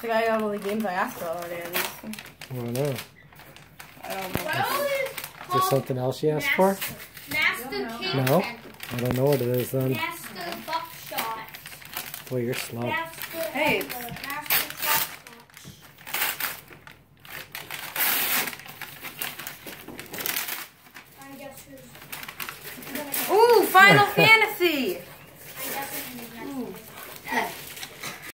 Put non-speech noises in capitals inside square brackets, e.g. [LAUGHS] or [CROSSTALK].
think I got all the games I asked about already. I don't know. I don't know. Well, Is there something else you asked for? Master No. I don't know what it is then. Master Buckshot. Boy, you're slow. Master Hey. Ooh, Final [LAUGHS] Fantasy.